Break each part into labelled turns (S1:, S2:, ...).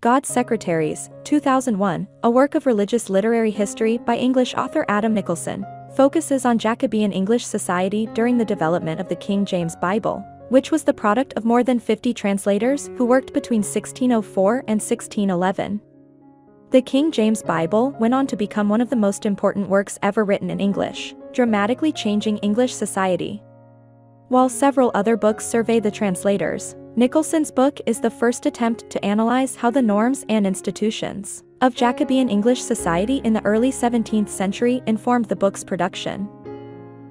S1: God's Secretaries, 2001, a work of religious literary history by English author Adam Nicolson, focuses on Jacobean English society during the development of the King James Bible, which was the product of more than 50 translators who worked between 1604 and 1611. The King James Bible went on to become one of the most important works ever written in English, dramatically changing English society. While several other books survey the translators, Nicolson's book is the first attempt to analyze how the norms and institutions of Jacobean English society in the early 17th century informed the book's production.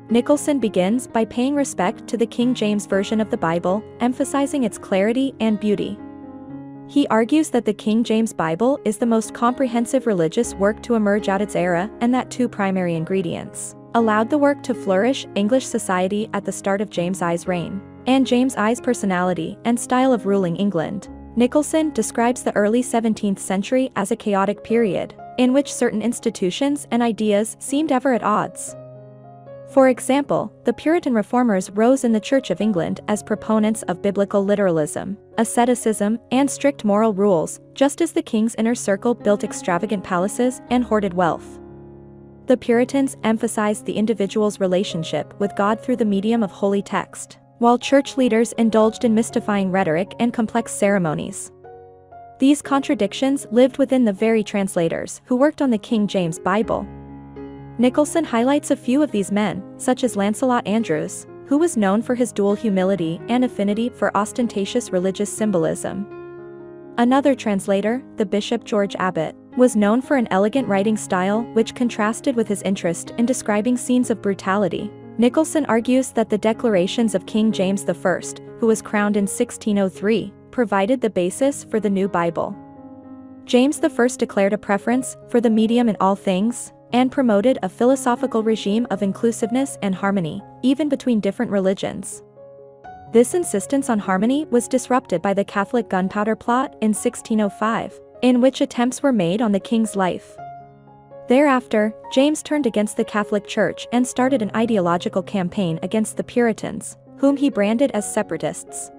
S1: Nicolson begins by paying respect to the King James Version of the Bible, emphasizing its clarity and beauty. He argues that the King James Bible is the most comprehensive religious work to emerge out its era and that two primary ingredients allowed the work to flourish English society at the start of James I's reign and James I's personality and style of ruling England. Nicolson describes the early 17th century as a chaotic period, in which certain institutions and ideas seemed ever at odds. For example, the Puritan reformers rose in the Church of England as proponents of biblical literalism, asceticism, and strict moral rules, just as the king's inner circle built extravagant palaces and hoarded wealth. The Puritans emphasized the individual's relationship with God through the medium of holy text while church leaders indulged in mystifying rhetoric and complex ceremonies. These contradictions lived within the very translators who worked on the King James Bible. Nicolson highlights a few of these men, such as Lancelot Andrewes, who was known for his dual humility and affinity for ostentatious religious symbolism. Another translator, the Bishop George Abbot, was known for an elegant writing style which contrasted with his interest in describing scenes of brutality, Nicolson argues that the declarations of King James I, who was crowned in 1603, provided the basis for the new Bible. James I declared a preference for the medium in all things, and promoted a philosophical regime of inclusiveness and harmony, even between different religions. This insistence on harmony was disrupted by the Catholic gunpowder plot in 1605, in which attempts were made on the king's life. Thereafter, James turned against the Catholic Church and started an ideological campaign against the Puritans, whom he branded as separatists.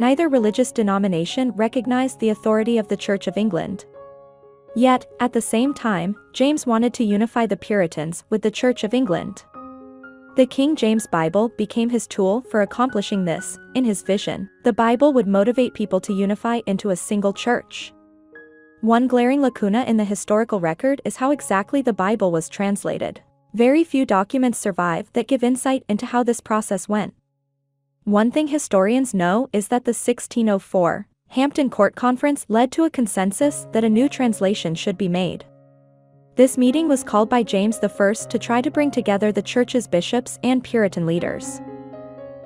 S1: Neither religious denomination recognized the authority of the Church of England. Yet, at the same time, James wanted to unify the Puritans with the Church of England. The King James Bible became his tool for accomplishing this, in his vision. The Bible would motivate people to unify into a single church. One glaring lacuna in the historical record is how exactly the Bible was translated. Very few documents survive that give insight into how this process went. One thing historians know is that the 1604 Hampton Court Conference led to a consensus that a new translation should be made. This meeting was called by James I to try to bring together the church's bishops and Puritan leaders.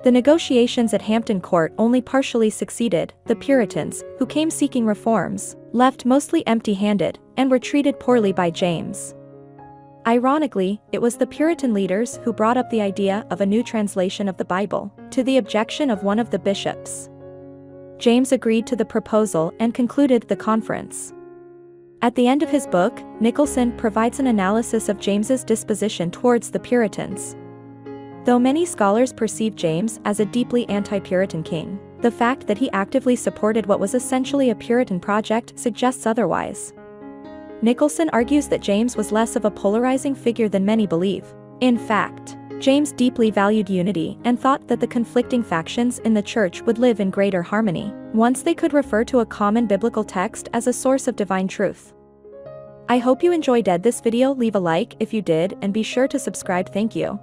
S1: The negotiations at Hampton Court only partially succeeded, the Puritans, who came seeking reforms, left mostly empty-handed, and were treated poorly by James. Ironically, it was the Puritan leaders who brought up the idea of a new translation of the Bible, to the objection of one of the bishops. James agreed to the proposal and concluded the conference. At the end of his book, Nicolson provides an analysis of James's disposition towards the Puritans. Though many scholars perceive James as a deeply anti-Puritan king, the fact that he actively supported what was essentially a Puritan project suggests otherwise. Nicolson argues that James was less of a polarizing figure than many believe. In fact, James deeply valued unity and thought that the conflicting factions in the church would live in greater harmony once they could refer to a common biblical text as a source of divine truth. I hope you enjoyed this video leave a like if you did and be sure to subscribe thank you.